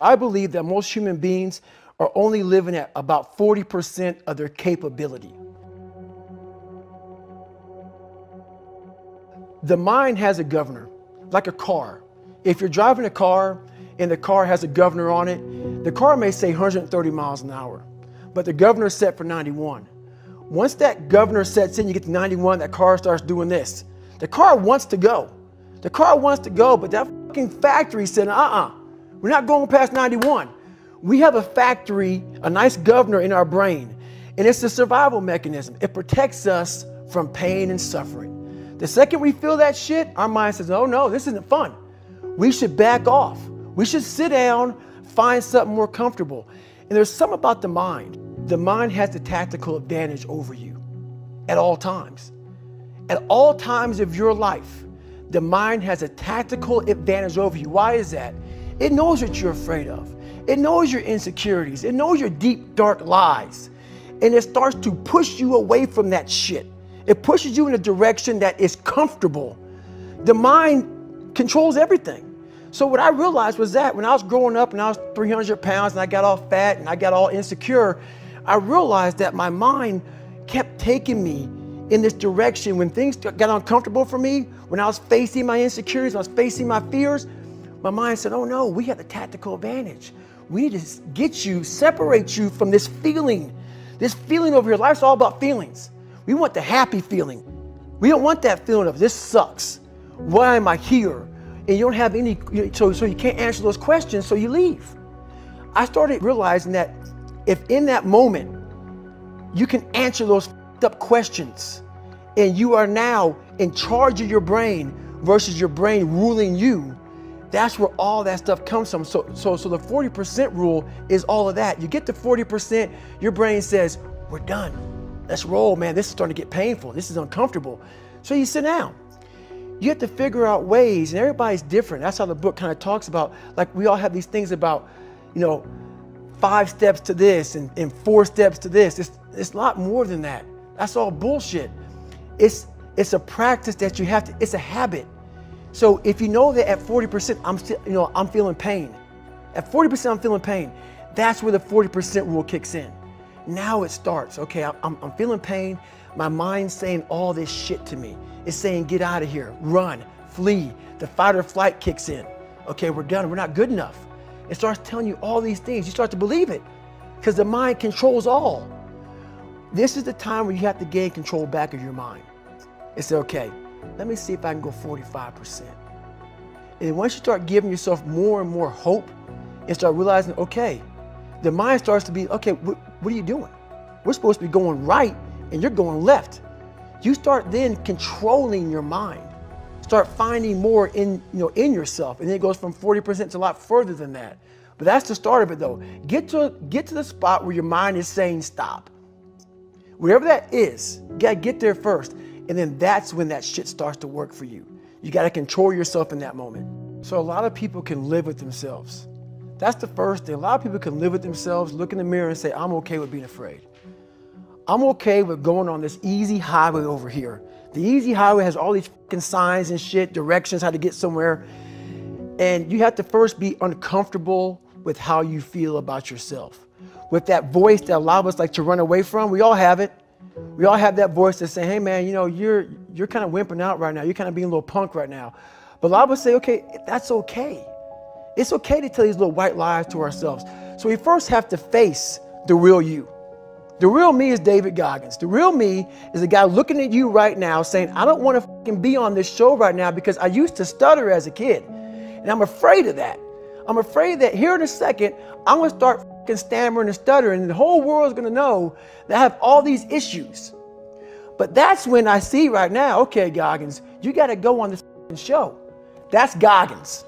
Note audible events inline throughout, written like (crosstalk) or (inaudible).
I believe that most human beings are only living at about 40% of their capability. The mind has a governor, like a car. If you're driving a car and the car has a governor on it, the car may say 130 miles an hour, but the governor is set for 91. Once that governor sets in, you get to 91, that car starts doing this. The car wants to go. The car wants to go, but that fucking factory said, uh-uh, we're not going past 91. We have a factory, a nice governor in our brain, and it's a survival mechanism. It protects us from pain and suffering. The second we feel that shit, our mind says, oh no, this isn't fun. We should back off. We should sit down, find something more comfortable. And there's something about the mind. The mind has the tactical advantage over you at all times. At all times of your life, the mind has a tactical advantage over you. Why is that? It knows what you're afraid of. It knows your insecurities. It knows your deep, dark lies. And it starts to push you away from that shit. It pushes you in a direction that is comfortable. The mind controls everything. So what I realized was that when I was growing up and I was 300 pounds and I got all fat and I got all insecure, I realized that my mind kept taking me in this direction when things got uncomfortable for me, when I was facing my insecurities, when I was facing my fears, my mind said, oh no, we have the tactical advantage. We need to get you, separate you from this feeling. This feeling over here, life's all about feelings. We want the happy feeling. We don't want that feeling of this sucks. Why am I here? And you don't have any, so, so you can't answer those questions, so you leave. I started realizing that if in that moment you can answer those up questions and you are now in charge of your brain versus your brain ruling you, that's where all that stuff comes from. So, so, so the 40% rule is all of that. You get to 40%, your brain says, we're done. Let's roll, man. This is starting to get painful. This is uncomfortable. So you sit down. You have to figure out ways, and everybody's different. That's how the book kind of talks about, like we all have these things about, you know, five steps to this and, and four steps to this. It's, it's a lot more than that. That's all bullshit. It's, it's a practice that you have to, it's a habit. So if you know that at 40%, I'm still, you know, I'm feeling pain. At 40%, I'm feeling pain. That's where the 40% rule kicks in. Now it starts. Okay, I'm, I'm feeling pain. My mind's saying all this shit to me. It's saying, get out of here, run, flee. The fight or flight kicks in. Okay, we're done. We're not good enough. It starts telling you all these things. You start to believe it because the mind controls all. This is the time where you have to gain control back of your mind. It's okay, let me see if I can go 45%. And once you start giving yourself more and more hope and start realizing, okay, the mind starts to be, okay, what, what are you doing? We're supposed to be going right and you're going left. You start then controlling your mind. Start finding more in, you know, in yourself. And then it goes from 40% to a lot further than that. But that's the start of it though. Get to, get to the spot where your mind is saying stop. Wherever that is, you gotta get there first. And then that's when that shit starts to work for you. You gotta control yourself in that moment. So a lot of people can live with themselves. That's the first thing. A lot of people can live with themselves, look in the mirror and say, I'm okay with being afraid. I'm okay with going on this easy highway over here. The easy highway has all these fucking signs and shit, directions, how to get somewhere. And you have to first be uncomfortable with how you feel about yourself. With that voice that a lot of us like to run away from, we all have it. We all have that voice that say, hey man, you know, you're you're kind of wimping out right now. You're kind of being a little punk right now. But a lot of us say, okay, that's okay. It's okay to tell these little white lies to ourselves. So we first have to face the real you. The real me is David Goggins. The real me is a guy looking at you right now saying, I don't want to be on this show right now because I used to stutter as a kid. And I'm afraid of that. I'm afraid that here in a second, I'm going to start stammering and stuttering, and the whole world is going to know that I have all these issues. But that's when I see right now, okay, Goggins, you got to go on this show. That's Goggins.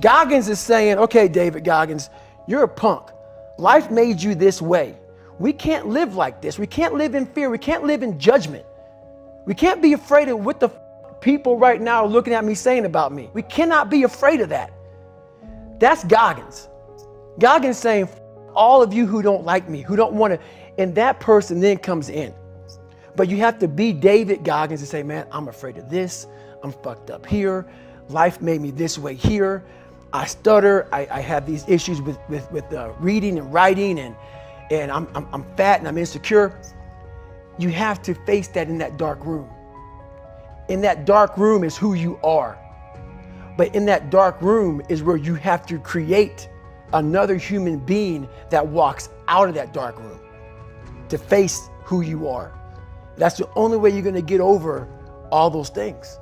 Goggins is saying, okay, David Goggins, you're a punk. Life made you this way. We can't live like this. We can't live in fear. We can't live in judgment. We can't be afraid of what the people right now are looking at me saying about me. We cannot be afraid of that. That's Goggins. Goggins saying, all of you who don't like me, who don't want to, and that person then comes in. But you have to be David Goggins and say, man, I'm afraid of this. I'm fucked up here. Life made me this way here. I stutter. I, I have these issues with, with, with uh, reading and writing, and, and I'm, I'm, I'm fat and I'm insecure. You have to face that in that dark room. In that dark room is who you are. But in that dark room is where you have to create another human being that walks out of that dark room to face who you are. That's the only way you're going to get over all those things.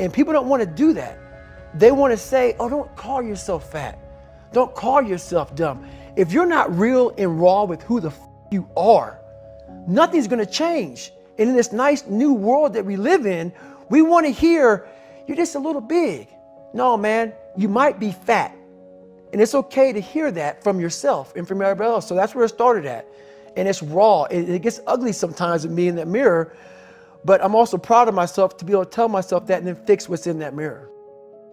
And people don't want to do that. They want to say, oh, don't call yourself fat. Don't call yourself dumb. If you're not real and raw with who the f- you are, nothing's going to change. And in this nice new world that we live in, we want to hear, you're just a little big. No, man, you might be fat. And it's okay to hear that from yourself and from everybody else. So that's where it started at. And it's raw. It, it gets ugly sometimes with me in that mirror. But I'm also proud of myself to be able to tell myself that and then fix what's in that mirror.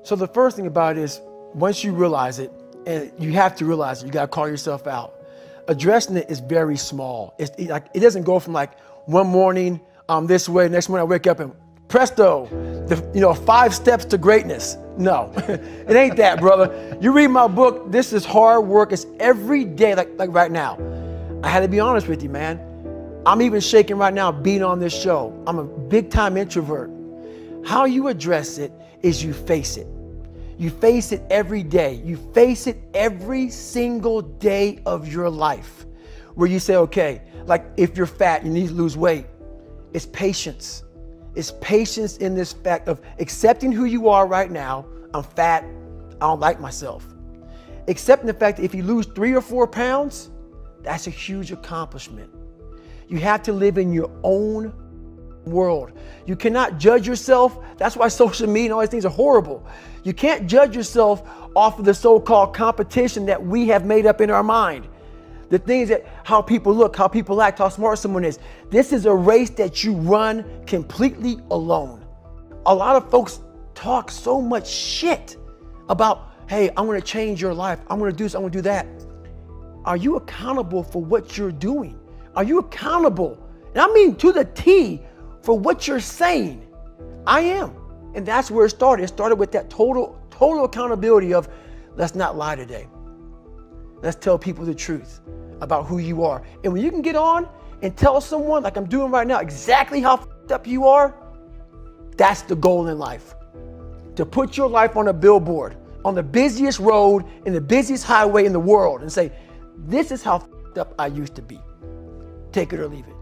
So the first thing about it is once you realize it, and you have to realize it, you got to call yourself out. Addressing it is very small. It's it, like it doesn't go from like one morning um, this way, next morning I wake up and presto, the, you know, five steps to greatness. No, (laughs) it ain't that, brother. You read my book, this is hard work. It's every day, like, like right now. I had to be honest with you, man. I'm even shaking right now being on this show. I'm a big time introvert. How you address it is you face it. You face it every day. You face it every single day of your life where you say, okay, like if you're fat, you need to lose weight. It's patience. It's patience in this fact of accepting who you are right now. I'm fat. I don't like myself. Accepting the fact that if you lose three or four pounds, that's a huge accomplishment. You have to live in your own world. You cannot judge yourself. That's why social media and all these things are horrible. You can't judge yourself off of the so called competition that we have made up in our mind. The things that how people look, how people act, how smart someone is. This is a race that you run completely alone. A lot of folks talk so much shit about, hey, I'm gonna change your life. I'm gonna do this, I'm gonna do that. Are you accountable for what you're doing? Are you accountable? And I mean to the T for what you're saying. I am. And that's where it started. It started with that total, total accountability of let's not lie today. Let's tell people the truth about who you are. And when you can get on and tell someone, like I'm doing right now, exactly how up you are, that's the goal in life. To put your life on a billboard, on the busiest road, in the busiest highway in the world, and say, this is how up I used to be. Take it or leave it.